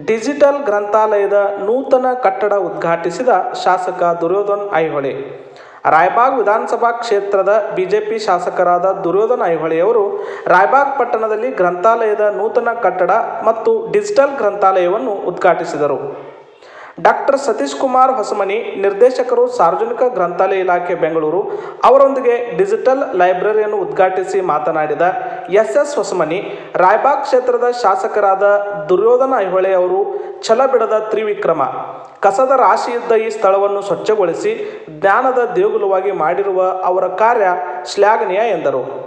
Digital ಗ್ರಂಥಾಲಯದ ನೂತನ ಕಟ್ಟಡ ಉದ್ಘಾಟಿಸಿದ ಶಾಸಕ ದುರ್ಯೋಧನ್ ಐಹೊಳೆ. ರಾಯಬಾಗ್ ವಿಧಾನಸಭಾ ಕ್ಷೇತ್ರದ ಬಿಜೆಪಿ ಶಾಸಕರಾದ ದುರ್ಯೋಧನ್ ಐಹೊಳೆಯವರು ರಾಯಬಾಗ್ ಪಟ್ಟಣದಲ್ಲಿ ಗ್ರಂಥಾಲಯದ ನೂತನ ಕಟ್ಟಡ ಮತ್ತು ಡಿಜಿಟಲ್ ಗ್ರಂಥಾಲಯವನ್ನು ಉದ್ಘಾಟಿಸಿದರು. ಡಾಕ್ಟರ್ ಸತೀಶ್ ಕುಮಾರ್ ಹೊಸಮನಿ, ನಿರ್ದೇಶಕರು ಸಾರ್ವಜನಿಕ ಗ್ರಂಥಾಲಯ ಇಲಾಖೆ ಬೆಂಗಳೂರು ಅವರೊಂದಿಗೆ ಡಿಜಿಟಲ್ ಲೈಬ್ರರಿಯನ್ನು ಉದ್ಘಾಟಿಸಿ ಮಾತನಾಡಿದ ಎಸ್ ಎಸ್ ಹೊಸಮನಿ, ರಾಯಬಾಗ್ ಕ್ಷೇತ್ರದ ಶಾಸಕರಾದ ದುರ್ಯೋಧನ ಐಹೊಳೆ ಅವರು ಛಲ ಬಿಡದ ತ್ರಿವಿಕ್ರಮ. ಕಸದ ರಾಶಿಯಿದ್ದ ಈ ಸ್ಥಳವನ್ನು ಸ್ವಚ್ಛಗೊಳಿಸಿ ಜ್ಞಾನದ ದೇಗುಲವಾಗಿ ಮಾಡಿರುವ ಅವರ ಕಾರ್ಯ ಶ್ಲಾಘನೀಯ ಎಂದರು.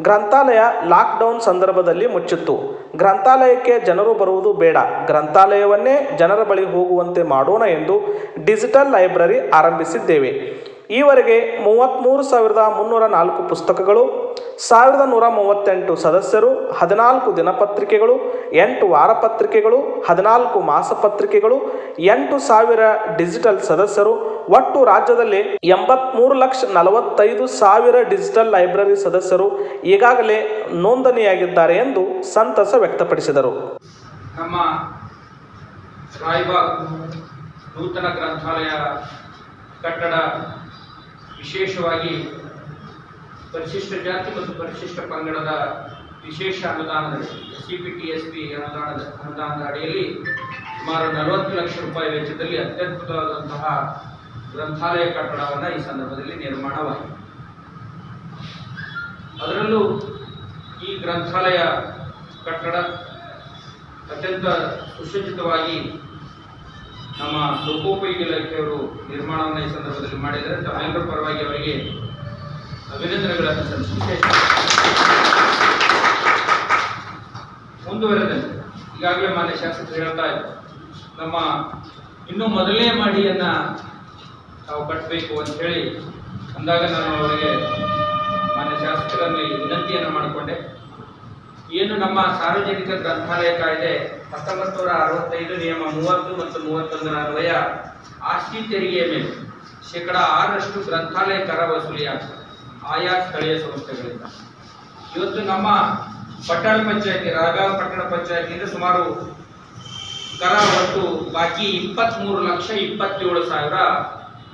ಗ್ರಂಥಾಲಯ ಲಾಕ್ಡೌನ್ ಸಂದರ್ಭದಲ್ಲಿ ಮುಚ್ಚಿತ್ತು. ಗ್ರಂಥಾಲಯಕ್ಕೆ ಜನರು ಬರುವುದು ಬೇಡ. ಗ್ರಂಥಾಲಯವನ್ನೇ ಜನರ ಬಳಿ ಹೋಗುವಂತೆ ಮಾಡೋಣ ಎಂದು ಡಿಜಿಟಲ್ ಲೈಬ್ರರಿ ಆರಂಭಿಸಿದ್ದೇವೆ. ಈವರೆಗೆ ಮೂವತ್ತ್ಮೂರು ಸಾವಿರದ ಮುನ್ನೂರ ನಾಲ್ಕು ಪುಸ್ತಕಗಳು ಸಾವಿರದ ನೂರ ಮೂವತ್ತೆಂಟು ಸದಸ್ಯರು, ಹದಿನಾಲ್ಕು ದಿನಪತ್ರಿಕೆಗಳು, ಎಂಟು ವಾರಪತ್ರಿಕೆಗಳು, ಹದಿನಾಲ್ಕು ಮಾಸಪತ್ರಿಕೆಗಳು, ಎಂಟು ಸಾವಿರ ಡಿಜಿಟಲ್ ಸದಸ್ಯರು, ಒಟ್ಟು ರಾಜ್ಯದಲ್ಲಿ ಎಂಬತ್ಮೂರು ಲಕ್ಷ ನಲವತ್ತೈದು ಸಾವಿರ ಡಿಜಿಟಲ್ ಲೈಬ್ರರಿ ಸದಸ್ಯರು ಈಗಾಗಲೇ ನೋಂದಣಿಯಾಗಿದ್ದಾರೆ ಎಂದು ಸಂತಸ ವ್ಯಕ್ತಪಡಿಸಿದರು. ನಮ್ಮ ನೂತನ ಗ್ರಂಥಾಲಯ ಕಟ್ಟಡ ವಿಶೇಷವಾಗಿ ಪರಿಶಿಷ್ಟ ಜಾತಿ ಮತ್ತು ಪರಿಶಿಷ್ಟ ಪಂಗಡದ ವಿಶೇಷ ಅನುದಾನದ C P T S P ಅನುದಾನದ ಅನುದಾನದ ಅಡಿಯಲ್ಲಿ ಸುಮಾರು ನಲವತ್ತು ಲಕ್ಷ ರೂಪಾಯಿ ವೆಚ್ಚದಲ್ಲಿ ಅತ್ಯದ್ಭುತವಾದಂತಹ ಗ್ರಂಥಾಲಯ ಕಟ್ಟಡವನ್ನು ಈ ಸಂದರ್ಭದಲ್ಲಿ ನಿರ್ಮಾಣವಾಗಿದೆ. ಅದರಲ್ಲೂ ಈ ಗ್ರಂಥಾಲಯ ಕಟ್ಟಡ ಅತ್ಯಂತ ಸುಸಜ್ಜಿತವಾಗಿ ನಮ್ಮ ಲೋಕೋಪಯೋಗಿ ಇಲಾಖೆಯವರು ನಿರ್ಮಾಣವನ್ನು ಈ ಸಂದರ್ಭದಲ್ಲಿ ಮಾಡಿದರೆ ತಮ್ಮೆಲ್ಲರ ಪರವಾಗಿ ಅವರಿಗೆ ಅಭಿನಂದನೆಗಳನ್ನು ಈಗಾಗಲೇ ಮಾನ್ಯ ಶಾಸಕರು ಹೇಳ್ತಾ ಇದ್ದಾರೆ ನಮ್ಮ ಇನ್ನೂ ಮೊದಲನೇ ಮಾಡಿಯನ್ನ ತಾವು ಕಟ್ಟಬೇಕು ಅಂತ ಹೇಳಿ ಅಂದಾಗ ನಾನು ಅವರಿಗೆ ಮಾನ್ಯ ಶಾಸಕರಲ್ಲಿ ವಿನಂತಿಯನ್ನು ಮಾಡಿಕೊಂಡೆ. ಏನು ನಮ್ಮ ಸಾರ್ವಜನಿಕ ಗ್ರಂಥಾಲಯ ಕಾಯ್ದೆ ಹತ್ತೊಂಬತ್ತು ನೂರ ಅರವತ್ತೈದು ನಿಯಮ ಮೂವತ್ತು ಮತ್ತು ಮೂವತ್ತೊಂದರ ಅನ್ವಯ ಆಸ್ತಿ ತೆರಿಗೆಯ ಮೇಲೆ ಶೇಕಡ ಆರರಷ್ಟು ಗ್ರಂಥಾಲಯ ಕರ ವಸೂಲಿಯಾಗ್ತದೆ ಆಯಾ ಸ್ಥಳೀಯ ಸಂಸ್ಥೆಗಳಿಂದ. ಇವತ್ತು ನಮ್ಮ ಪಟ್ಟಣ ಪಂಚಾಯತಿ ರಾಯಬಾಗ್ ಪಟ್ಟಣ ಪಂಚಾಯತಿಯಿಂದ ಸುಮಾರು ಕರ ಒಟ್ಟು ಬಾಕಿ ಇಪ್ಪತ್ತ್ಮೂರು ಲಕ್ಷ ಇಪ್ಪತ್ತೇಳು ಸಾವಿರ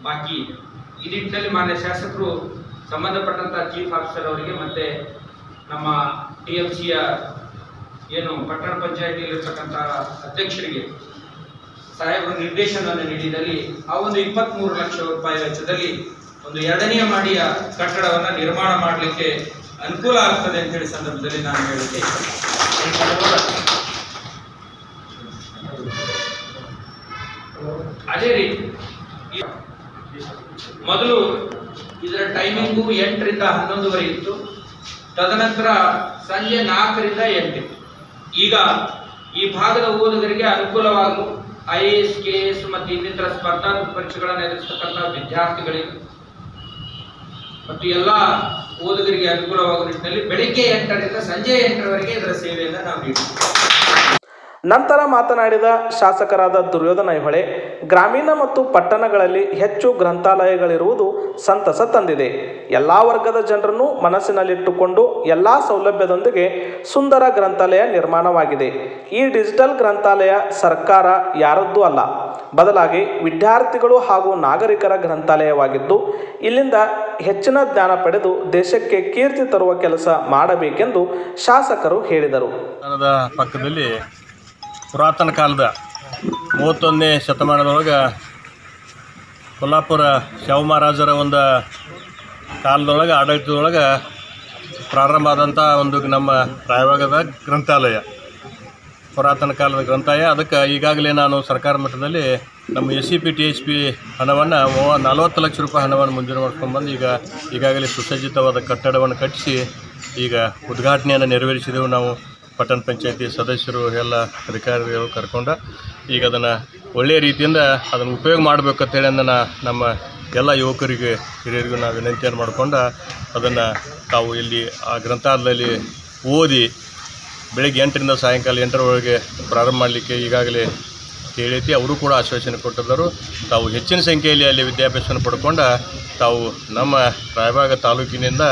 ಬಾಕಿ ಇದೆ. ಈ ನಿಟ್ಟಿನಲ್ಲಿ ಮಾನ್ಯ ಶಾಸಕರು ಸಂಬಂಧಪಟ್ಟಂಥ ಚೀಫ್ ಆಫೀಸರ್ ಅವರಿಗೆ ಮತ್ತೆ ನಮ್ಮ ಟಿ ಎಂ ಸಿಯ ಏನು ಪಟ್ಟಣ ಪಂಚಾಯತಿಯಲ್ಲಿರ್ತಕ್ಕಂಥ ಅಧ್ಯಕ್ಷರಿಗೆ ಸಾಹೇಬರು ನಿರ್ದೇಶನವನ್ನು ನೀಡಿದಲ್ಲಿ ಆ ಒಂದು ಇಪ್ಪತ್ತ್ಮೂರು ಲಕ್ಷ ರೂಪಾಯಿ ವೆಚ್ಚದಲ್ಲಿ ಒಂದು ಎರಡನೆಯ ಮಾಡಿಯ ಕಟ್ಟಡವನ್ನು ನಿರ್ಮಾಣ ಮಾಡಲಿಕ್ಕೆ ಅನುಕೂಲ ಆಗ್ತದೆ ಅಂತ ಹೇಳಿ ಸಂದರ್ಭದಲ್ಲಿ ನಾನು ಹೇಳಿದ್ದೆ ಅದೇ ರೀತಿ ಮೊದಲು ಇದರ ಟೈಮಿಂಗು ಎಂಟರಿಂದ ಹನ್ನೊಂದುವರೆ ಇತ್ತು. ತದನಂತರ ಸಂಜೆ ನಾಲ್ಕರಿಂದ ಎಂಟು. ಈಗ ಈ ಭಾಗದ ಓದುಗರಿಗೆ ಅನುಕೂಲವಾಗಲು I A S K S ಮತ್ತು ಇನ್ನಿತರ ಸ್ಪರ್ಧಾತ್ಮಕ ಪರೀಕ್ಷೆಗಳನ್ನು ಎದುರಿಸತಕ್ಕಂಥ ವಿದ್ಯಾರ್ಥಿಗಳಿಗೆ ಮತ್ತು ಎಲ್ಲ ಓದುಗರಿಗೆ ಅನುಕೂಲವಾಗುವ ನಿಟ್ಟಿನಲ್ಲಿ ಬೆಳಿಗ್ಗೆ ಎಂಟರಿಂದ ಸಂಜೆ ಎಂಟರವರೆಗೆ ಇದರ ಸೇವೆಯನ್ನು ನಾವು ನೀಡುತ್ತೇವೆ. ನಂತರ ಮಾತನಾಡಿದ ಶಾಸಕರಾದ ದುರ್ಯೋಧನ ಐಹೊಳೆ, ಗ್ರಾಮೀಣ ಮತ್ತು ಪಟ್ಟಣಗಳಲ್ಲಿ ಹೆಚ್ಚು ಗ್ರಂಥಾಲಯಗಳಿರುವುದು ಸಂತಸ ತಂದಿದೆ. ಎಲ್ಲ ವರ್ಗದ ಜನರನ್ನು ಮನಸ್ಸಿನಲ್ಲಿಟ್ಟುಕೊಂಡು ಎಲ್ಲ ಸೌಲಭ್ಯದೊಂದಿಗೆ ಸುಂದರ ಗ್ರಂಥಾಲಯ ನಿರ್ಮಾಣವಾಗಿದೆ. ಈ ಡಿಜಿಟಲ್ ಗ್ರಂಥಾಲಯ ಸರ್ಕಾರ ಯಾರದ್ದೂ ಅಲ್ಲ. ಬದಲಾಗಿ ವಿದ್ಯಾರ್ಥಿಗಳು ಹಾಗೂ ನಾಗರಿಕರ ಗ್ರಂಥಾಲಯವಾಗಿದ್ದು, ಇಲ್ಲಿಂದ ಹೆಚ್ಚಿನ ಜ್ಞಾನ ಪಡೆದು ದೇಶಕ್ಕೆ ಕೀರ್ತಿ ತರುವ ಕೆಲಸ ಮಾಡಬೇಕೆಂದು ಶಾಸಕರು ಹೇಳಿದರು. ಪಕ್ಕದಲ್ಲಿ ಪುರಾತನ ಕಾಲದ ಮೂವತ್ತೊಂದನೇ ಶತಮಾನದೊಳಗೆ ಕೊಲ್ಲಾಪುರ ಶಾಹು ಮಹಾರಾಜರ ಒಂದು ಕಾಲದೊಳಗೆ, ಆಡಳಿತದೊಳಗೆ ಪ್ರಾರಂಭ ಆದಂಥ ಒಂದು ನಮ್ಮ ರಾಯಭಾಗದ ಗ್ರಂಥಾಲಯ. ಪುರಾತನ ಕಾಲದ ಗ್ರಂಥಾಲಯ. ಅದಕ್ಕೆ ಈಗಾಗಲೇ ನಾನು ಸರ್ಕಾರ ಮಟ್ಟದಲ್ಲಿ ನಮ್ಮ S C P T H P ಹಣವನ್ನು ಮೂವ ನಲವತ್ತು ಲಕ್ಷ ರೂಪಾಯಿ ಹಣವನ್ನು ಮಂಜೂರು ಮಾಡ್ಕೊಂಡ್ಬಂದು ಈಗ ಈಗಾಗಲೇ ಸುಸಜ್ಜಿತವಾದ ಕಟ್ಟಡವನ್ನು ಕಟ್ಟಿಸಿ ಈಗ ಉದ್ಘಾಟನೆಯನ್ನು ನೆರವೇರಿಸಿದೆವು ನಾವು ಪಟ್ಟಣ ಪಂಚಾಯತಿ ಸದಸ್ಯರು ಎಲ್ಲ ಅಧಿಕಾರಿಗಳು ಕರ್ಕೊಂಡು. ಈಗ ಅದನ್ನು ಒಳ್ಳೆಯ ರೀತಿಯಿಂದ ಅದನ್ನು ಉಪಯೋಗ ಮಾಡಬೇಕಂತೇಳಿ ಅದನ್ನು ನಮ್ಮ ಎಲ್ಲ ಯುವಕರಿಗೆ, ಹಿರಿಯರಿಗೂ ನಾವು ವಿನಂತಿಯನ್ನು ಮಾಡಿಕೊಂಡು ಅದನ್ನು ತಾವು ಇಲ್ಲಿ ಆ ಗ್ರಂಥಾಲಯದಲ್ಲಿ ಓದಿ ಬೆಳಗ್ಗೆ ಎಂಟರಿಂದ ಸಾಯಂಕಾಲ ಎಂಟರವರೆಗೆ ಪ್ರಾರಂಭ ಮಾಡಲಿಕ್ಕೆ ಈಗಾಗಲೇ ಕೇಳೈತಿ ಅವರು ಕೂಡ ಆಶ್ವಾಸನೆ ಕೊಟ್ಟಿದ್ದರು. ತಾವು ಹೆಚ್ಚಿನ ಸಂಖ್ಯೆಯಲ್ಲಿ ಅಲ್ಲಿ ವಿದ್ಯಾಭ್ಯಾಸವನ್ನು ಪಡ್ಕೊಂಡು ತಾವು ನಮ್ಮ ರಾಯಭಾಗ ತಾಲೂಕಿನಿಂದ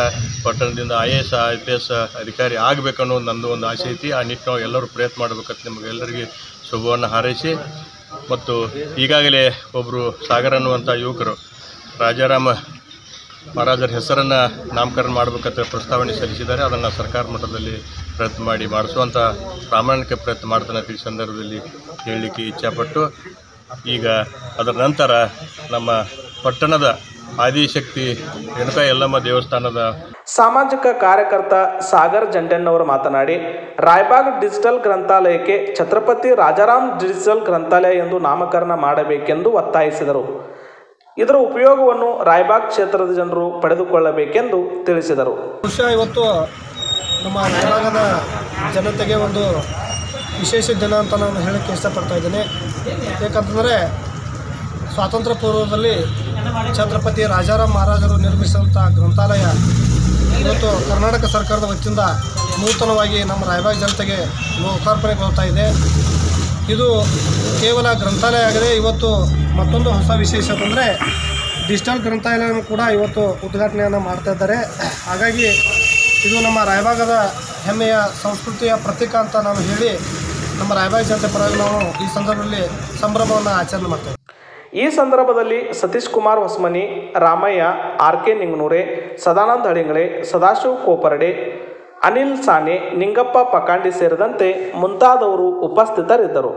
ಪಟ್ಟಣದಿಂದ I A S I P S ಅಧಿಕಾರಿ ಆಗಬೇಕನ್ನೋ ನಂದು ಒಂದು ಆಸೆ ಐತಿ. ಆ ನಿಟ್ಟಿನಲ್ಲಿ ಎಲ್ಲರೂ ಪ್ರಯತ್ನ ಮಾಡಬೇಕಂತ ನಿಮಗೆಲ್ಲರಿಗೆ ಶುಭವನ್ನು ಹಾರೈಸಿ. ಮತ್ತು ಈಗಾಗಲೇ ಒಬ್ಬರು ಸಾಗರ ಅನ್ನುವಂಥ ಯುವಕರು ರಾಜಾರಾಮ ಮಹಾರಾಜರ ಹೆಸರನ್ನು ನಾಮಕರಣ ಮಾಡಬೇಕಂತ ಪ್ರಸ್ತಾವನೆ ಸಲ್ಲಿಸಿದ್ದಾರೆ. ಅದನ್ನು ಸರ್ಕಾರ ಮಟ್ಟದಲ್ಲಿ ಪ್ರಯತ್ನ ಮಾಡಿ ಮಾಡಿಸುವಂಥ ಪ್ರಾಮಾಣಿಕ ಪ್ರಯತ್ನ ಮಾಡ್ತಾನೆ ಈ ಸಂದರ್ಭದಲ್ಲಿ ಹೇಳಲಿಕ್ಕೆ ಇಚ್ಛಾಪಟ್ಟು, ಈಗ ಅದರ ನಂತರ ನಮ್ಮ ಪಟ್ಟಣದ ಆದಿಶಕ್ತಿ ರೇಣುಕಾ ಯಲ್ಲಮ್ಮ ದೇವಸ್ಥಾನದ ಸಾಮಾಜಿಕ ಕಾರ್ಯಕರ್ತ ಸಾಗರ್ ಜಂಟೆನ್ನವರು ಮಾತನಾಡಿ, ರಾಯಬಾಗ್ ಡಿಜಿಟಲ್ ಗ್ರಂಥಾಲಯಕ್ಕೆ ಛತ್ರಪತಿ ರಾಜಾರಾಮ್ ಡಿಜಿಟಲ್ ಗ್ರಂಥಾಲಯ ಎಂದು ನಾಮಕರಣ ಮಾಡಬೇಕೆಂದು ಒತ್ತಾಯಿಸಿದರು. ಇದರ ಉಪಯೋಗವನ್ನು ರಾಯಬಾಗ್ ಕ್ಷೇತ್ರದ ಜನರು ಪಡೆದುಕೊಳ್ಳಬೇಕೆಂದು ತಿಳಿಸಿದರು. ಬಹುಶಃ ಇವತ್ತು ನಮ್ಮ ರಾಯಬಾಗದ ಜನತೆಗೆ ಒಂದು ವಿಶೇಷ ದಿನ ಅಂತ ನಾನು ಹೇಳಕ್ಕೆ ಇಷ್ಟಪಡ್ತಾ ಇದ್ದೀನಿ. ಯಾಕಂತಂದರೆ ಸ್ವಾತಂತ್ರ್ಯ ಪೂರ್ವದಲ್ಲಿ ಛತ್ರಪತಿ ರಾಜಾರಾಮ್ ಮಹಾರಾಜರು ನಿರ್ಮಿಸಿದಂಥ ಗ್ರಂಥಾಲಯ ಇವತ್ತು ಕರ್ನಾಟಕ ಸರ್ಕಾರದ ವತಿಯಿಂದ ನೂತನವಾಗಿ ನಮ್ಮ ರಾಯಬಾಗ್ ಜನತೆಗೆ ಲೋಕಾರ್ಪಣೆಗೊಳ್ತಾ ಇದೆ. ಇದು ಕೇವಲ ಗ್ರಂಥಾಲಯ ಆಗದೆ. ಇವತ್ತು ಮತ್ತೊಂದು ಹೊಸ ವಿಶೇಷ ಅಂದರೆ ಡಿಜಿಟಲ್ ಗ್ರಂಥಾಲಯನೂ ಕೂಡ ಇವತ್ತು ಉದ್ಘಾಟನೆಯನ್ನು ಮಾಡ್ತಾ ಇದ್ದಾರೆ. ಹಾಗಾಗಿ ಇದು ನಮ್ಮ ರಾಯಭಾಗದ ಹೆಮ್ಮೆಯ ಸಂಸ್ಕೃತಿಯ ಪ್ರತೀಕ ಅಂತ ನಾವು ಹೇಳಿ ನಮ್ಮ ರಾಯಭಾಗ ಜನತೆ ಪರವಾಗಿ ನಾವು ಈ ಸಂದರ್ಭದಲ್ಲಿ ಸಂಭ್ರಮವನ್ನು ಆಚರಣೆ ಮಾಡ್ತೇವೆ ಈ ಸಂದರ್ಭದಲ್ಲಿ ಸತೀಶ್ ಕುಮಾರ್ ಹೊಸಮನಿ, ರಾಮಯ್ಯ, ಆರ್ ಕೆ ನಿಂಗನೂರೆ, ಸದಾನಂದ ಹಳಿಂಗಳೆ, ಸದಾಶಿವ್ ಕೋಪರ್ಡೆ ಅನಿಲ್ ಸಾನೆ ನಿಂಗಪ್ಪ ಪಕಾಂಡಿ ಸೇರಿದಂತೆ ಮುಂತಾದವರು ಉಪಸ್ಥಿತರಿದ್ದರು.